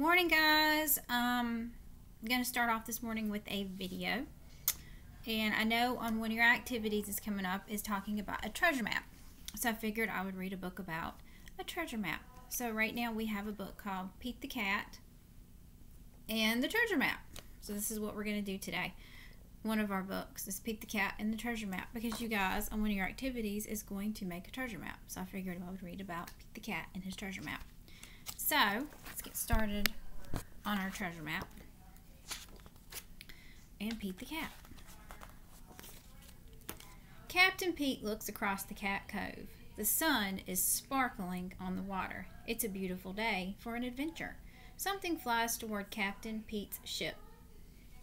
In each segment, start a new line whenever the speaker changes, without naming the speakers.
Morning guys. Um, I'm going to start off this morning with a video. And I know on one of your activities is coming up is talking about a treasure map. So I figured I would read a book about a treasure map. So right now we have a book called Pete the Cat and the treasure map. So this is what we're going to do today. One of our books is Pete the Cat and the treasure map because you guys on one of your activities is going to make a treasure map. So I figured I would read about Pete the Cat and his treasure map. So let's get started on our treasure map and Pete the Cat. Captain Pete looks across the Cat Cove. The sun is sparkling on the water. It's a beautiful day for an adventure. Something flies toward Captain Pete's ship.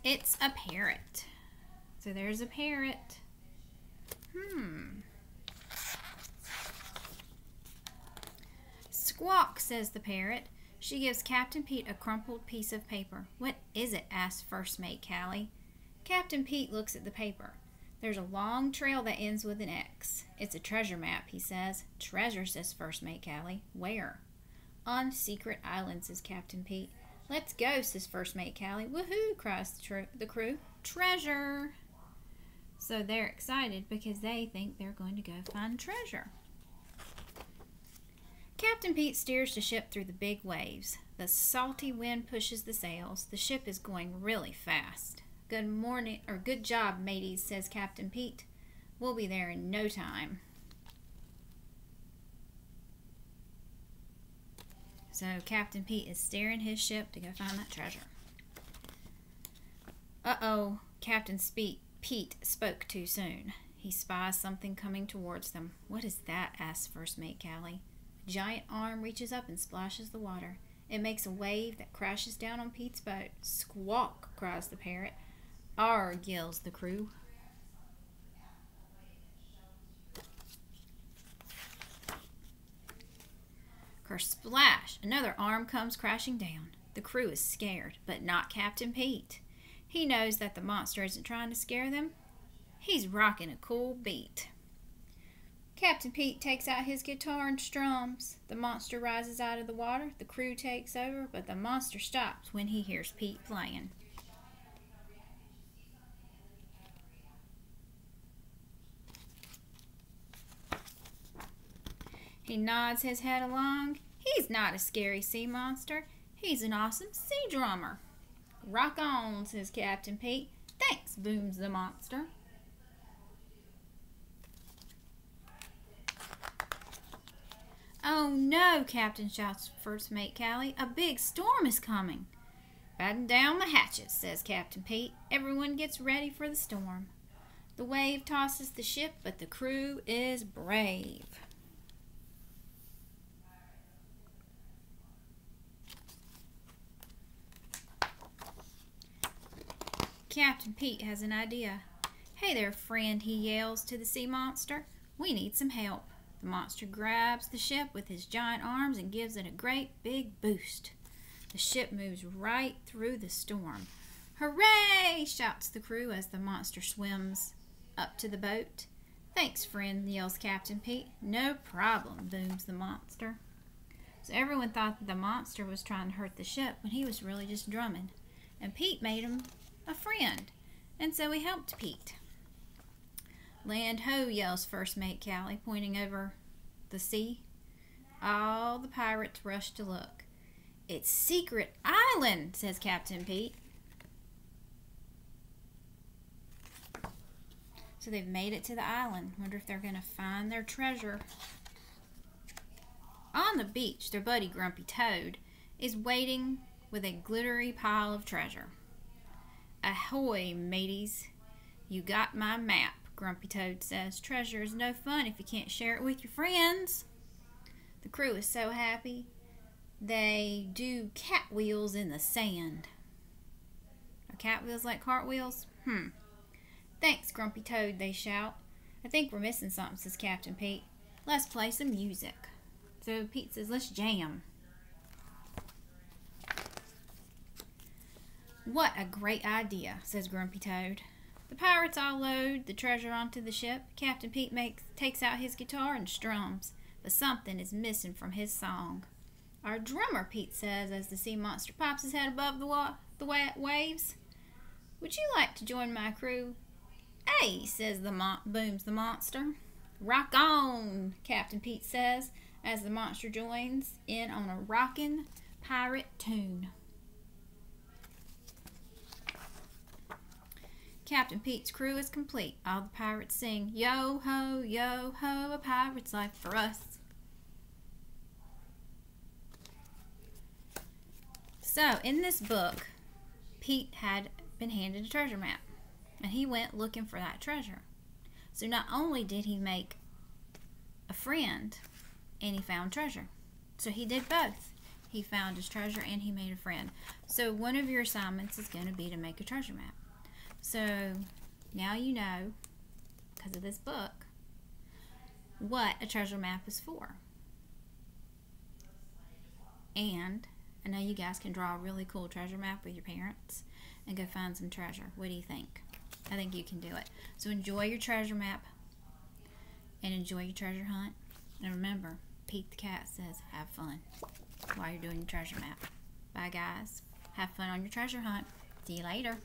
It's a parrot. So there's a parrot. Hmm. Squawk, says the parrot. She gives Captain Pete a crumpled piece of paper. What is it? asks First Mate Callie. Captain Pete looks at the paper. There's a long trail that ends with an X. It's a treasure map, he says. Treasure, says First Mate Callie. Where? On Secret Island, says Captain Pete. Let's go, says First Mate Callie. Woohoo, cries the, the crew. Treasure! So they're excited because they think they're going to go find treasure. Captain Pete steers the ship through the big waves. The salty wind pushes the sails. The ship is going really fast. Good morning, or good job, mateys, says Captain Pete. We'll be there in no time. So Captain Pete is steering his ship to go find that treasure. Uh-oh, Captain Speed, Pete spoke too soon. He spies something coming towards them. What is that? asks First Mate Callie. Giant arm reaches up and splashes the water. It makes a wave that crashes down on Pete's boat. Squawk, cries the parrot. Arg, yells the crew. Kersplash! Another arm comes crashing down. The crew is scared, but not Captain Pete. He knows that the monster isn't trying to scare them. He's rocking a cool beat. Captain Pete takes out his guitar and strums. The monster rises out of the water. The crew takes over, but the monster stops when he hears Pete playing. He nods his head along. He's not a scary sea monster. He's an awesome sea drummer. Rock on, says Captain Pete. Thanks, booms the monster. Oh no, Captain shouts First Mate Callie. A big storm is coming. Batten down the hatches, says Captain Pete. Everyone gets ready for the storm. The wave tosses the ship, but the crew is brave. Captain Pete has an idea. Hey there, friend, he yells to the sea monster. We need some help. The monster grabs the ship with his giant arms and gives it a great big boost. The ship moves right through the storm. Hooray! shouts the crew as the monster swims up to the boat. Thanks, friend, yells Captain Pete. No problem, booms the monster. So everyone thought that the monster was trying to hurt the ship when he was really just drumming. And Pete made him a friend, and so he helped Pete. Land ho, yells First Mate Callie, pointing over the sea. All the pirates rush to look. It's Secret Island, says Captain Pete. So they've made it to the island. Wonder if they're going to find their treasure. On the beach, their buddy Grumpy Toad is waiting with a glittery pile of treasure. Ahoy, mateys. You got my map, Grumpy Toad says. Treasure is no fun if you can't share it with your friends. The crew is so happy. They do catwheels in the sand. Are catwheels like cartwheels? Hmm. Thanks, Grumpy Toad, they shout. I think we're missing something, says Captain Pete. Let's play some music. So Pete says, let's jam. What a great idea, says Grumpy Toad. The pirates all load the treasure onto the ship. Captain Pete makes, takes out his guitar and strums, but something is missing from his song. our drummer, Pete says as the sea monster pops his head above the, wa- the wa- waves. Would you like to join my crew? Hey, says the mon- booms the monster. Rock on, Captain Pete says as the monster joins in on a rockin' pirate tune. Captain Pete's crew is complete. All the pirates sing, Yo ho, yo ho, a pirate's life for us. So, in this book, Pete had been handed a treasure map, and he went looking for that treasure. So, not only did he make a friend, and he found treasure. So, he did both. He found his treasure and he made a friend. So, one of your assignments is going to be to make a treasure map. So now you know, because of this book, what a treasure map is for. And I know you guys can draw a really cool treasure map with your parents and go find some treasure. What do you think? I think you can do it. So enjoy your treasure map and enjoy your treasure hunt. And remember, Pete the Cat says have fun while you're doing your treasure map. Bye, guys. Have fun on your treasure hunt. See you later.